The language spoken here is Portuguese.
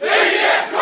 Quem é.